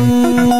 Thank you.